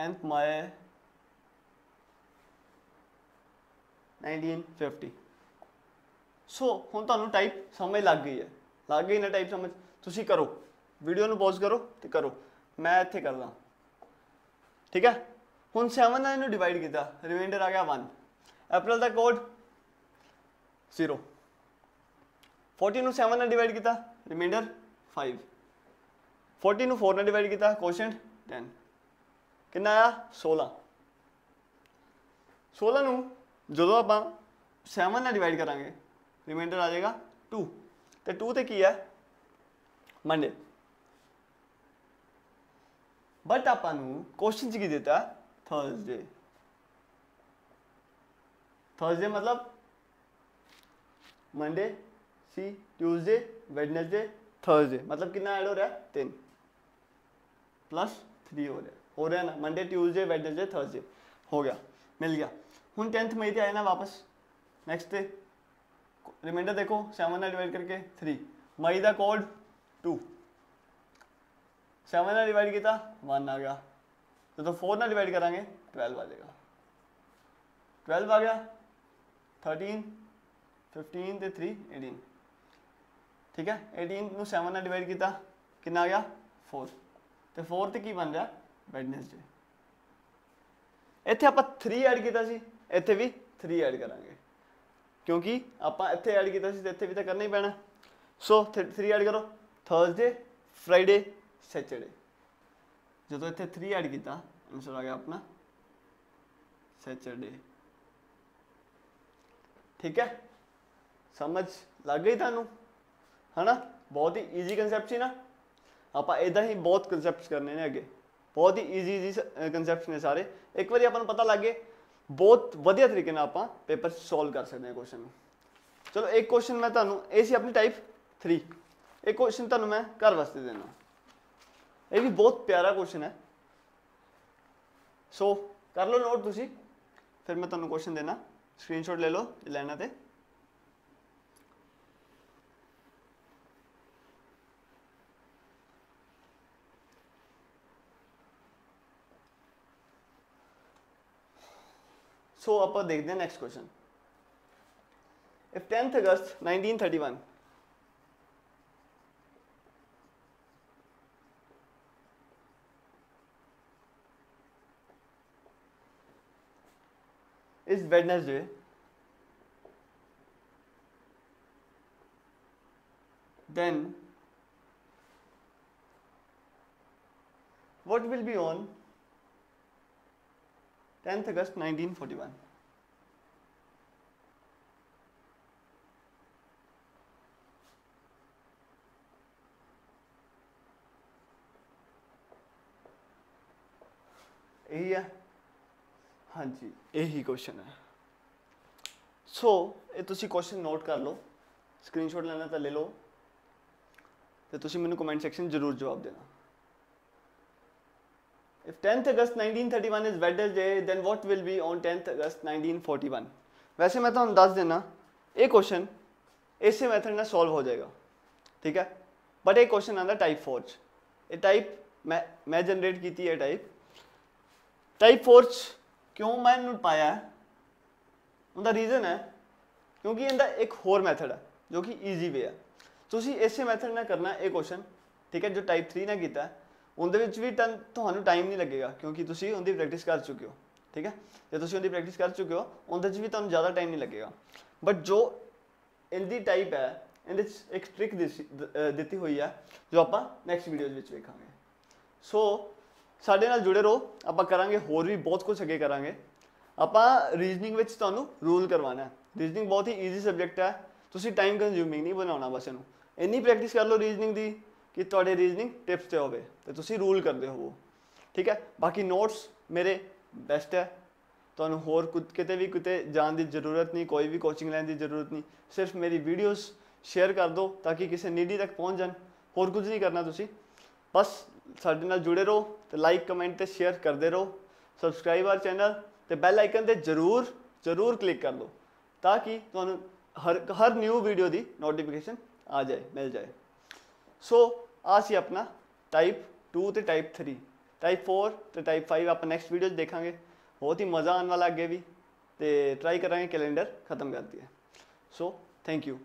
10th May 1950 ਸੋ ਹੁਣ ਤੁਹਾਨੂੰ ਟਾਈਪ ਸਮਝ ਲੱਗ ਗਈ ਹੈ। ਲੱਗ ਗਈ ਨਾ ਟਾਈਪ ਸਮਝ? ਤੁਸੀਂ ਕਰੋ। ਵੀਡੀਓ ਨੂੰ ਪੌਜ਼ ਕਰੋ ਤੇ ਕਰੋ। ਮੈਂ ਇੱਥੇ ਕਰਦਾ। ਠੀਕ ਹੈ? ਹੁਣ 7 ਨਾਲ ਇਹਨੂੰ ਡਿਵਾਈਡ ਕੀਤਾ। ਰਿਮਾਈਂਡਰ ਆ ਗਿਆ 1 ਅਪ੍ਰੈਲ ਦਾ ਕੋਡ 0 40 ਨੂੰ 7 ਨਾਲ ਡਿਵਾਈਡ ਕੀਤਾ। ਰਿਮਾਈਂਡਰ 5 40 ਨੂੰ 4 ਨਾਲ ਡਿਵਾਈਡ ਕੀਤਾ। ਕੋਸ਼ੈਂਟ 10 ਕਿੰਨਾ ਆ? 16 16 ਨੂੰ ਜਦੋਂ ਆਪਾਂ 7 ਨਾਲ ਡਿਵਾਈਡ ਕਰਾਂਗੇ ਰਿਮਾਈਂਡਰ ਆ ਜਾਏਗਾ 2 ਤੇ 2 ਤੇ ਕੀ ਹੈ ਮੰਡੇ ਬਟ ਆਪਾਂ ਨੂੰ ਕੁਐਸਚਨ 'ਚ ਕੀ ਦਿੱਤਾ? ਥਰਸਡੇ ਥਰਸਡੇ ਮਤਲਬ ਮੰਡੇ ਸੀ ਟਿਊਜ਼ਡੇ ਵੈਡਨਸਡੇ ਥਰਸਡੇ ਮਤਲਬ ਕਿੰਨਾ ਐਡ ਹੋ ਰਿਹਾ? 3 ਪਲੱਸ 3 ਹੋ ਰਿਹਾ। ਹੋ ਰਿਹਾ ਨਾ ਮੰਡੇ ਟਿਊਜ਼ਡੇ ਵੈਡਨਸਡੇ ਥਰਸਡੇ ਹੋ ਗਿਆ ਮਿਲ ਗਿਆ ਹੁਣ 10th ਮਈ ਤੇ ਆਏ ਨਾ ਵਾਪਸ ਨੈਕਸਟ ਤੇ ਰਿਮਾਈਂਡਰ ਦੇਖੋ 7 ਨਾਲ ਡਿਵਾਈਡ ਕਰਕੇ 3 ਮਈ ਦਾ ਕੋਡ 2 7 ਨਾਲ ਡਿਵਾਈਡ ਕੀਤਾ 1 ਆ ਗਿਆ ਜਦੋਂ 4 ਨਾਲ ਡਿਵਾਈਡ ਕਰਾਂਗੇ 12 ਆ ਜਾਏਗਾ 12 ਆ ਗਿਆ 13 15 ਤੇ 3 18 ਠੀਕ ਹੈ 18 ਨੂੰ 7 ਨਾਲ ਡਿਵਾਈਡ ਕੀਤਾ ਕਿੰਨਾ ਆ ਗਿਆ 4 ਤੇ 4 ਤੇ ਕੀ ਬਣ ਰਿਹਾ ਵੈਡਨਸਡੇ ਇੱਥੇ ਆਪਾਂ 3 ਐਡ ਕੀਤਾ ਸੀ, ਇੱਥੇ ਵੀ 3 ਐਡ ਕਰਾਂਗੇ। ਕਿਉਂਕਿ ਆਪਾਂ ਇੱਥੇ ਐਡ ਕੀਤਾ ਸੀ ਤੇ ਇੱਥੇ ਵੀ ਤਾਂ ਕਰਨਾ ਹੀ ਪੈਣਾ। ਸੋ 3 ਐਡ ਕਰੋ। ਥਰਸਡੇ ਫਰਾਈਡੇ ਸੈਚਰਡੇ ਜਦੋਂ ਇੱਥੇ 3 ਐਡ ਕੀਤਾ ਆਨਸਰ ਆ ਗਿਆ ਆਪਣਾ। ਸੈਚਰਡੇ ਠੀਕ ਹੈ? ਸਮਝ ਲੱਗ ਗਈ ਤੁਹਾਨੂੰ? ਹਨਾ? ਬਹੁਤ ਹੀ ਈਜ਼ੀ ਕਨਸੈਪਟ ਸੀ ਨਾ। ਆਪਾਂ ਇਦਾਂ ਹੀ ਬਹੁਤ ਕਨਸੈਪਟਸ ਕਰਨੇ ਨੇ ਅੱਗੇ। ਬਹੁਤ ਹੀ ਈਜ਼ੀ ਈਜ਼ੀ ਕਨਸੈਪਟਸ ਨੇ ਸਾਰੇ। ਇੱਕ ਵਾਰੀ ਆਪਾਂ ਨੂੰ ਪਤਾ ਲੱਗ ਗਏ, ਬਹੁਤ ਵਧੀਆ ਤਰੀਕੇ ਨਾਲ ਆਪਾਂ ਪੇਪਰ ਸੋਲਵ ਕਰ ਸਕਦੇ ਹਾਂ ਕੁਐਸਚਨ ਨੂੰ। ਚਲੋ, ਇੱਕ ਕੁਐਸਚਨ ਮੈਂ ਤੁਹਾਨੂੰ, ਇਹ ਸੀ ਆਪਣੀ ਟਾਈਪ 3 ਇਹ ਕੁਐਸਚਨ ਤੁਹਾਨੂੰ ਮੈਂ ਘਰ ਵਾਸਤੇ ਦੇਣਾ ਇਹ ਵੀ ਬਹੁਤ ਪਿਆਰਾ ਕੁਐਸਚਨ ਹੈ। ਸੋ ਕਰ ਲਓ ਨੋਟ ਤੁਸੀਂ, ਫਿਰ ਮੈਂ ਤੁਹਾਨੂੰ ਕੁਐਸਚਨ ਦੇਣਾ ਸਕਰੀਨਸ਼ਾਟ ਲੈ ਲਓ ਲੈਣਾ ਤੇ। ਸੋ ਆਪਾਂ ਦੇਖਦੇ ਹਾਂ next question if 10th August 1931 is Wednesday, then what will be on 10th August 1941? ਇਹੀ ਹੈ ਹਾਂਜੀ ਇਹੀ ਕੁਐਸਚਨ ਹੈ ਸੋ ਇਹ ਤੁਸੀਂ ਕੁਐਸਚਨ ਨੋਟ ਕਰ ਲਓ ਸਕਰੀਨਸ਼ਾਟ ਲੈਣਾ ਤਾਂ ਲੈ ਲਓ ਤੇ ਤੁਸੀਂ ਮੈਨੂੰ ਕਮੈਂਟ ਸੈਕਸ਼ਨ ਜ਼ਰੂਰ ਜਵਾਬ ਦੇਣਾ If 10th August 1931 is Wednesday, then what will be on 10th August 1941? ਵੈਸੇ ਮੈਂ ਤੁਹਾਨੂੰ ਦੱਸ ਦੇਣਾ ਇਹ ਕੁਐਸਚਨ ਇਸੇ ਮੈਥਡ ਨਾਲ ਸੋਲਵ ਹੋ ਜਾਏਗਾ ਠੀਕ ਹੈ ਬਟ ਇਹ ਕੁਐਸਚਨ ਆਂਦਾ ਟਾਈਪ 4 ਚ ਇਹ ਟਾਈਪ ਮੈਂ ਮੈਂ ਜਨਰੇਟ ਕੀਤੀ ਹੈ ਟਾਈਪ ਟਾਈਪ 4 ਚ ਕਿਉਂ ਮੈਂ ਇਹਨੂੰ ਪਾਇਆ ਉਹਦਾ ਰੀਜ਼ਨ ਹੈ ਕਿਉਂਕਿ ਇਹਦਾ ਇੱਕ ਹੋਰ ਮੈਥਡ ਹੈ ਜੋ ਕਿ ਈਜ਼ੀ ਵੇ ਹੈ ਤੁਸੀਂ ਇਸੇ ਮੈਥਡ ਨਾਲ ਕਰਨਾ ਇਹ ਕੁਐਸਚਨ ਠੀਕ ਹੈ ਜੋ ਟਾਈਪ 3 ਨਾਲ ਕੀਤਾ ਉਹਦੇ ਵਿੱਚ ਵੀ ਤਾਂ ਤੁਹਾਨੂੰ ਟਾਈਮ ਨਹੀਂ ਲੱਗੇਗਾ, ਕਿਉਂਕਿ ਤੁਸੀਂ ਉਹਦੀ ਪ੍ਰੈਕਟਿਸ ਕਰ ਚੁੱਕੇ ਹੋ, ਠੀਕ ਹੈ? ਜੇ ਤੁਸੀਂ ਉਹਦੀ ਪ੍ਰੈਕਟਿਸ ਕਰ ਚੁੱਕੇ ਹੋ, ਉਹਦੇ ਵਿੱਚ ਵੀ ਤੁਹਾਨੂੰ ਜ਼ਿਆਦਾ ਟਾਈਮ ਨਹੀਂ ਲੱਗੇਗਾ। ਬਟ ਜੋ ਇਹਦੀ ਟਾਈਪ ਹੈ, ਇਹਦੇ ਵਿੱਚ ਇੱਕ ਟ੍ਰਿਕ ਦਿੱਤੀ ਹੋਈ ਹੈ, ਜੋ ਆਪਾਂ ਨੈਕਸਟ ਵੀਡੀਓਜ਼ ਵਿੱਚ ਵੇਖਾਂਗੇ। ਸੋ ਸਾਡੇ ਨਾਲ ਜੁੜੇ ਰਹੋ, ਆਪਾਂ ਕਰਾਂਗੇ ਹੋਰ ਵੀ ਬਹੁਤ ਕੁਝ ਅੱਗੇ ਕਰਾਂਗੇ। ਆਪਾਂ ਰੀਜ਼ਨਿੰਗ ਵਿੱਚ ਤੁਹਾਨੂੰ ਰੂਲ ਕਰਵਾਉਣਾ ਹੈ। ਰੀਜ਼ਨਿੰਗ ਬਹੁਤ ਹੀ ਈਜ਼ੀ ਸਬਜੈਕਟ ਹੈ। ਤੁਸੀਂ ਟਾਈਮ ਕੰਜ਼ਿਊਮਿੰਗ ਨਹੀਂ ਬਣਾਉਣਾ ਬਸ ਇਹਨੂੰ। ਇੰਨੀ ਪ੍ਰੈਕਟਿਸ ਕਰ ਲਓ ਰੀਜ਼ਨਿੰਗ ਦੀ। ਕਿ ਤੁਹਾਡੇ ਰੀਜ਼ਨਿੰਗ ਟਿਪਸ ਤੇ ਹੋਵੇ ਤੇ ਤੁਸੀਂ ਰੂਲ ਕਰਦੇ ਹੋਵੋ। ਠੀਕ ਹੈ? ਬਾਕੀ ਨੋਟਸ ਮੇਰੇ ਬੈਸਟ ਹੈ। ਤੁਹਾਨੂੰ ਹੋਰ ਕੁਝ ਕਿਤੇ ਵੀ ਕਿਤੇ ਜਾਣ ਦੀ ਜ਼ਰੂਰਤ ਨਹੀਂ, ਕੋਈ ਵੀ ਕੋਚਿੰਗ ਲੈਣ ਦੀ ਜ਼ਰੂਰਤ ਨਹੀਂ। ਸਿਰਫ ਮੇਰੀ ਵੀਡੀਓਜ਼ ਸ਼ੇਅਰ ਕਰ ਦਿਓ ਤਾਂ ਕਿ ਕਿਸੇ ਨੀਡੀ ਤੱਕ ਪਹੁੰਚ ਜਾਣ। ਹੋਰ ਕੁਝ ਨਹੀਂ ਕਰਨਾ ਤੁਸੀਂ। ਬਸ ਸਾਡੇ ਨਾਲ ਜੁੜੇ ਰਹੋ ਤੇ ਲਾਈਕ ਕਮੈਂਟ ਤੇ ਸ਼ੇਅਰ ਕਰਦੇ ਰਹੋ। ਸਬਸਕ੍ਰਾਈਬ ਆਰ ਚੈਨਲ ਤੇ ਬੈਲ ਆਈਕਨ ਤੇ ਜਰੂਰ ਜਰੂਰ ਕਲਿੱਕ ਕਰ ਲਓ। ਤਾਂ ਕਿ ਤੁਹਾਨੂੰ ਹਰ ਹਰ ਨਿਊ ਵੀਡੀਓ ਦੀ ਨੋਟੀਫਿਕੇਸ਼ਨ ਆ ਜਾਏ, ਮਿਲ ਜਾਏ। ਸੋ ਆ ਸੀ ਆਪਣਾ ਟਾਈਪ 2 ਤੇ ਟਾਈਪ 3 ਟਾਈਪ 4 ਤੇ ਟਾਈਪ 5 ਆਪਾਂ ਨੈਕਸਟ ਵੀਡੀਓ 'ਚ ਦੇਖਾਂਗੇ ਬਹੁਤ ਹੀ ਮਜ਼ਾ ਆਉਣ ਵਾਲਾ ਅੱਗੇ ਵੀ ਤੇ ਟਰਾਈ ਕਰਾਂਗੇ ਕੈਲੰਡਰ ਖਤਮ ਕਰ ਦਈਏ ਸੋ ਥੈਂਕ ਯੂ